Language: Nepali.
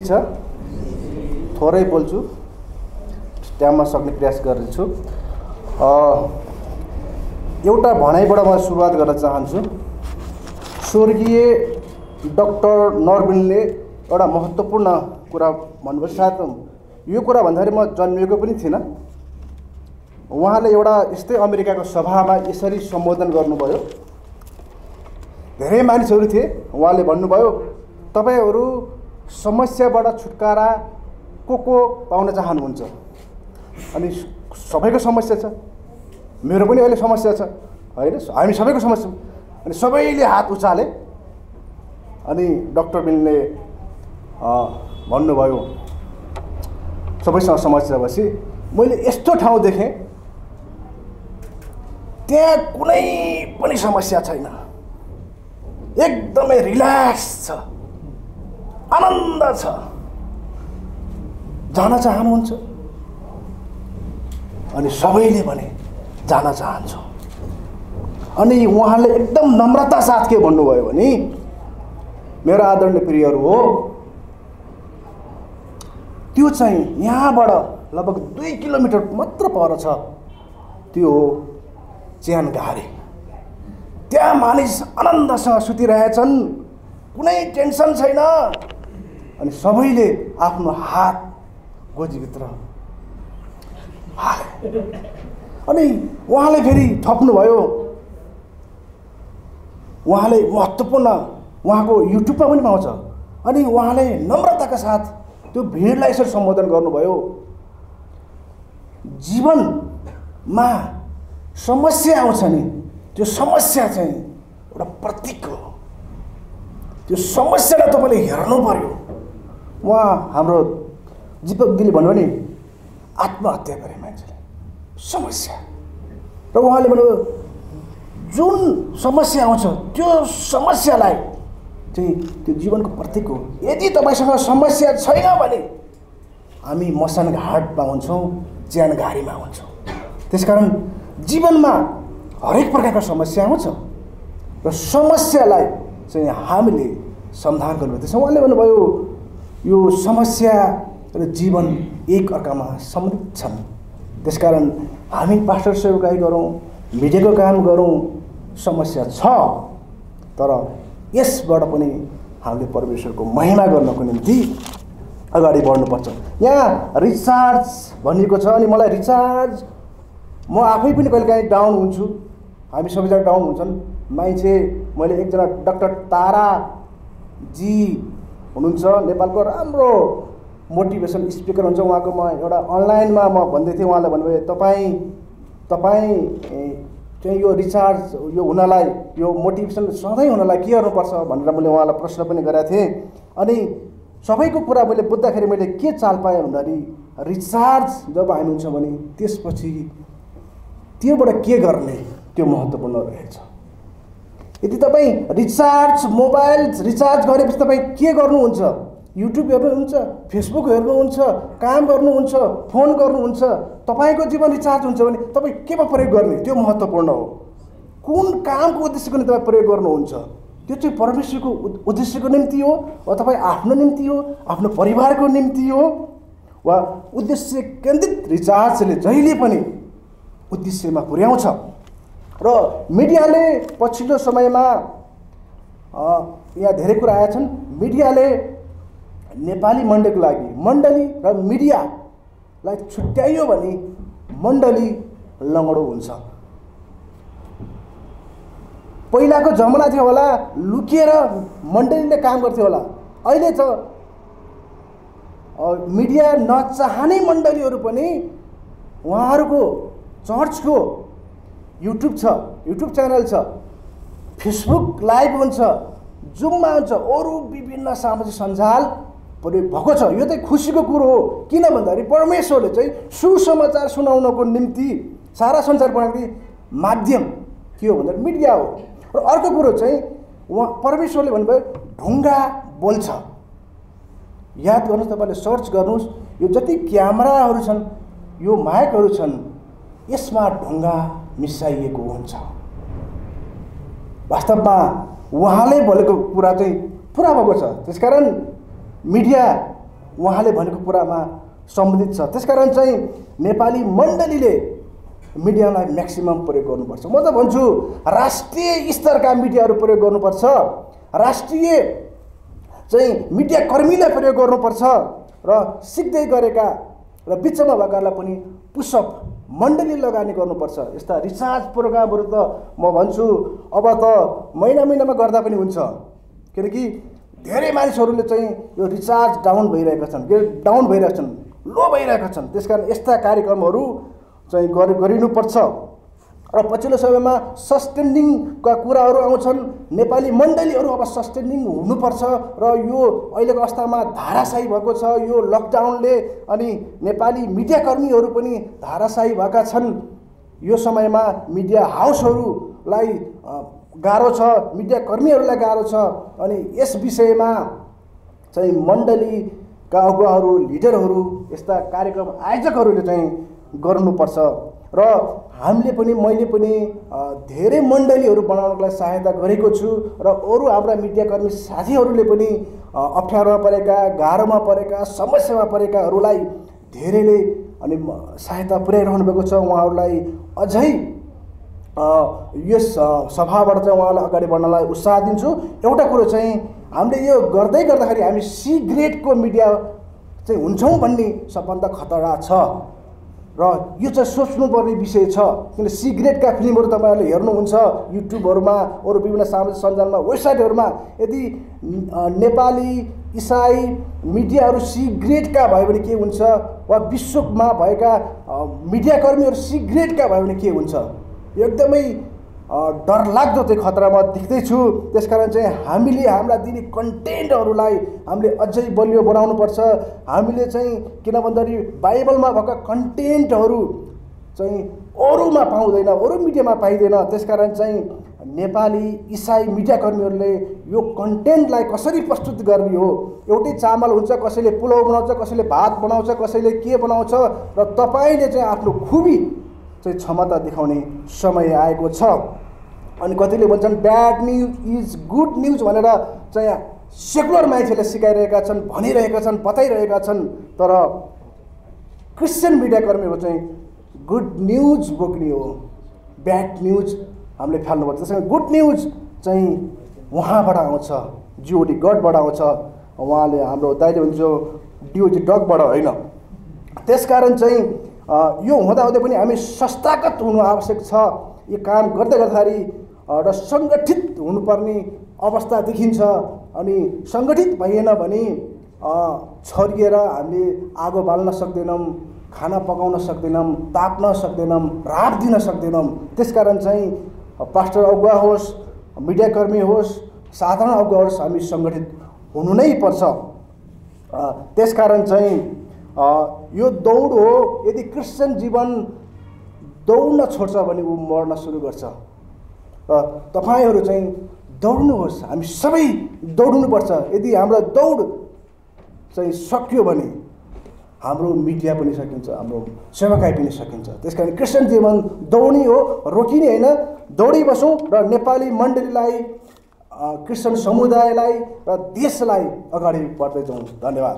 छ। थोरै बोल्छु। टाइममा सक्ने प्रयास गर्नेछु एउटा भनाइबाट म सुरुवात गर्न चाहन्छु। स्वर्गीय डक्टर नरबिनले एउटा महत्त्वपूर्ण कुरा भन्नुभयो। सायद यो कुरा भन्दाखेरि म जन्मिएको पनि थिइनँ। उहाँले एउटा यस्तै अमेरिकाको सभामा यसरी सम्बोधन गर्नुभयो। धेरै मानिसहरू थिए। उहाँले भन्नुभयो तपाईँहरू समस्याबाट छुटकारा को को पाउन चाहनुहुन्छ? अनि सबैको समस्या छ। मेरो पनि अहिले समस्या छ। होइन? हामी सबैको समस्या अनि सबैले हात उचाले। अनि डक्टर बिनले भन्नुभयो सबैसँग समस्या भएपछि मैले यस्तो ठाउँ देखेँ त्यहाँ कुनै पनि समस्या छैन। एकदमै रिल्याक्स छ। आनन्द छ। जान चाहनुहुन्छ? अनि सबैले भने जान चाहन्छौँ। अनि उहाँले एकदम नम्रता साथ के भन्नुभयो भने मेरो आदरणीय प्रियहरू हो त्यो चाहिँ यहाँबाट लगभग दुई किलोमिटर मात्र पर छ। त्यो हो च्यानघारी त्यहाँ मानिस आनन्दसँग सुतिरहेछन्। कुनै टेन्सन छैन। अनि सबैले आफ्नो हात गोजीभित्र अनि उहाँले फेरि थप्नुभयो। उहाँले महत्त्वपूर्ण उहाँको युट्युबमा पनि पाउँछ। अनि उहाँले नम्रताका साथ त्यो भिडलाई यसरी सम्बोधन गर्नुभयो। जीवनमा समस्या आउँछ नि त्यो समस्या चाहिँ एउटा प्रतीक हो। त्यो समस्यालाई तपाईँले हेर्नु पर्यो। उहाँ हाम्रो दीपक दिदी भन्नुभयो नि आत्महत्या गरे मान्छेले। समस्या। र उहाँले भन्नुभयो जुन समस्या आउँछ त्यो समस्यालाई चाहिँ त्यो जीवनको प्रतीक हो। यदि तपाईँसँग समस्या छैन भने हामी मसान घाटमा हुन्छौँ च्यानघारीमा हुन्छौँ। त्यसकारण जीवनमा हरेक प्रकारको समस्या आउँछ। र समस्यालाई चाहिँ हामीले समाधान गर्नु त्यसमा उहाँले भन्नुभयो यो समस्या र जीवन एक अर्कामा सम्मिलित छन्। त्यसकारण हामी पास्टर सेवकाई गरौँ मिडियाको काम गरौँ समस्या छ। तर यसबाट पनि हामीले परमेश्वरको महिमा गर्नको निम्ति अगाडि बढ्नुपर्छ। यहाँ रिचार्ज भनिएको छ अनि मलाई रिचार्ज म आफै पनि कहिलेकाहीँ डाउन हुन्छु। हामी सबैजना डाउन हुन्छन्। मान्छे मैले एकजना डक्टर ताराजी हुनुहुन्छ। नेपालको राम्रो मोटिभेसन स्पिकर हुन्छ उहाँको। म एउटा अनलाइनमा म भन्दै थिएँ उहाँलाई भन्नुभयो तपाईँ तपाईँ चाहिँ यो रिचार्ज यो हुनलाई यो मोटिभेसन सधैँ हुनलाई के गर्नुपर्छ? भनेर मैले उहाँलाई प्रश्न पनि गरेको थिएँ। अनि सबैको कुरा मैले बुझ्दाखेरि मैले के चाल पाएँ भन्दाखेरि रिचार्ज जब हामी हुन्छ भने त्यसपछि त्योबाट के गर्ने? त्यो महत्त्वपूर्ण रहेछ। यदि तपाईँ रिचार्ज मोबाइल रिचार्ज गरेपछि तपाईँ के गर्नुहुन्छ? युट्युब हेर्नुहुन्छ फेसबुक हेर्नुहुन्छ काम गर्नुहुन्छ फोन गर्नुहुन्छ तपाईँको जीवन रिचार्ज हुन्छ भने तपाईँ केमा प्रयोग गर्ने? त्यो महत्त्वपूर्ण हो। कुन कामको उद्देश्यको निम्ति तपाईँ प्रयोग गर्नुहुन्छ? त्यो चाहिँ परमेश्वरको उद्- उद्देश्यको निम्ति हो वा तपाईँ आफ्नो निम्ति हो आफ्नो परिवारको निम्ति हो वा उद्देश्य केन्द्रित रिचार्जले जहिले पनि उद्देश्यमा पुर्याउँछ। र मिडियाले पछिल्लो समयमा यहाँ धेरै कुरा आएका छन्। मिडियाले नेपाली मण्डलीको लागि मण्डली र मिडियालाई छुट्याइयो भने मण्डली लङ्गडो हुन्छ। पहिलाको जमाना थियो होला लुकिएर मण्डलीले काम गर्थ्यो होला। अहिले त मिडिया नचाहने मण्डलीहरू पनि उहाँहरूको चर्चको युट्युब छ युट्युब च्यानल छ फेसबुक लाइभ हुन्छ जुममा हुन्छ अरू विभिन्न सामाजिक सञ्जाल प्रयोग भएको छ। यो चाहिँ खुसीको कुरो हो। किन भन्दाखेरि परमेश्वरले चाहिँ सुसमाचार सुनाउनको निम्ति सारा संसार बनाउने माध्यम के हो भन्दाखेरि मिडिया हो। र अर्को कुरो चाहिँ उहाँ परमेश्वरले भन्नुभयो ढुङ्गा बोल्छ। याद गर्नुहोस् तपाईँले सर्च गर्नुहोस् यो जति क्यामेराहरू छन् यो माइकहरू छन् यसमा ढुङ्गा मिसाइएको हुन्छ। वास्तवमा उहाँले बोलेको कुरा चाहिँ पुरा भएको छ। त्यसकारण मिडिया उहाँले भनेको कुरामा सम्बन्धित छ। त्यसकारण चाहिँ नेपाली मण्डलीले मिडियालाई म्याक्सिमम् प्रयोग गर्नुपर्छ। म त भन्छु राष्ट्रिय स्तरका मिडियाहरू प्रयोग गर्नुपर्छ। राष्ट्रिय चाहिँ मिडिया कर्मीलाई प्रयोग गर्नुपर्छ र सिक्दै गरेका र बिचमा भएकालाई पनि पुसअप मण्डली लगानी गर्नुपर्छ। यस्ता रिचार्ज प्रोग्रामहरू त म भन्छु अब त महिना महिनामा गर्दा पनि हुन्छ। किनकि धेरै मानिसहरूले चाहिँ यो रिचार्ज डाउन भइरहेका छन् डाउन भइरहेका छन् लो भइरहेका छन्। त्यस कारण यस्ता कार्यक्रमहरू चाहिँ गरि गरिनुपर्छ। र पछिल्लो समयमा सस्टेन्डिङका कुराहरू आउँछन्। नेपाली मण्डलीहरू अब सस्टेन्डिङ हुनुपर्छ र यो अहिलेको अवस्थामा धाराशाही भएको छ यो लकडाउनले अनि नेपाली मिडियाकर्मीहरू पनि धाराशाही भएका छन्। यो समयमा मिडिया हाउसहरूलाई गाह्रो छ मिडियाकर्मीहरूलाई गाह्रो छ अनि यस विषयमा चाहिँ मण्डलीका अगुवाहरू लिडरहरू यस्ता कार्यक्रम आयोजकहरूले चाहिँ गर्नुपर्छ। र हामीले पनि मैले पनि धेरै मण्डलीहरू बनाउनको लागि सहायता गरेको छु र अरू हाम्रा मिडियाकर्मी साथीहरूले पनि अप्ठ्यारोमा परेका गाह्रोमा परेका समस्यामा परेकाहरूलाई धेरैले अनि सहायता पुर्याइरहनु भएको छ। उहाँहरूलाई अझै यस सभाबाट चाहिँ उहाँलाई अगाडि बढ्नलाई उत्साह दिन्छु। एउटा कुरो चाहिँ हामीले यो गर्दै गर्दाखेरि हामी सी ग्रेडको मिडिया चाहिँ हुन्छौँ भन्ने सबभन्दा खतरा छ। र यो चाहिँ सोच्नुपर्ने विषय छ। किन सिग्रेटका फिल्महरू तपाईँहरूले हेर्नुहुन्छ युट्युबहरूमा अरू विभिन्न सामाजिक सञ्जालमा वेबसाइटहरूमा यदि नेपाली इसाई मिडियाहरू सिग्रेटका भयो भने के हुन्छ? वा विश्वमा भएका मिडियाकर्मीहरू सिग्रेटका भयो भने के हुन्छ? एकदमै डरलाग्दो चाहिँ खतरामा देख्दैछु। त्यस कारण चाहिँ हामीले हाम्रा दिने कन्टेन्टहरूलाई हामीले अझै बलियो बनाउनुपर्छ। हामीले चाहिँ किन भन्दाखेरि बाइबलमा भएका कन्टेन्टहरू चाहिँ अरूमा पाउँदैन अरू मिडियामा पाइँदैन। त्यस कारण चाहिँ नेपाली इसाई मिडियाकर्मीहरूले यो कन्टेन्टलाई कसरी प्रस्तुत गर्ने हो? एउटै चामल हुन्छ कसैले पुलाउ बनाउँछ कसैले भात बनाउँछ कसैले के बनाउँछ? र तपाईँले चाहिँ आफ्नो खुबी चाहिँ क्षमता देखाउने समय आएको छ। अनि कतिले भन्छन् bad news is good news भनेर चाहिँ सेकुलर मान्छेले सिकाइरहेका छन् भनिरहेका छन् बताइरहेका छन्। तर क्रिस्चियन मिडियाकर्मीहरू चाहिँ गुड न्युज बोक्ने हो। ब्याड न्युज हामीले फाल्नुपर्छ त्यसमा गुड न्युज चाहिँ उहाँबाट आउँछ जिओडी गडबाट आउँछ। उहाँले हाम्रो दाइले भन्छ डिओजी डगबाट होइन। त्यसकारण चाहिँ यो हुँदाहुँदै पनि हामी संस्थागत हुनु आवश्यक छ। यो काम गर्दै गर्दाखेरि र सङ्गठित हुनुपर्ने अवस्था देखिन्छ अनि सङ्गठित भइएन भने छरिएर हामीले आगो बाल्न सक्दैनौँ खाना पकाउन सक्दैनौँ ताप्न सक्दैनौँ रात दिन सक्दैनौँ। त्यसकारण चाहिँ पास्टर अगुवा होस् मिडियाकर्मी होस् साधारण अगुवा होस् हामी सङ्गठित हुनु नै पर्छ। त्यसकारण चाहिँ यो दौड हो यदि क्रिस्चियन जीवन दौड्न छोड्छ भने ऊ मर्न सुरु गर्छ। र तपाईँहरू चाहिँ दौड्नुहोस्। हामी सबै दौड्नुपर्छ। यदि हाम्रो दौड चाहिँ सकियो भने हाम्रो मिडिया पनि सकिन्छ हाम्रो सेवाकाई पनि सकिन्छ। त्यस कारण क्रिस्चियन जीवन दौडी हो रोकिने होइन। दौडिबसौँ र नेपाली मण्डलीलाई क्रिस्चियन समुदायलाई र देशलाई अगाडि बढ्दै जाउँ। धन्यवाद।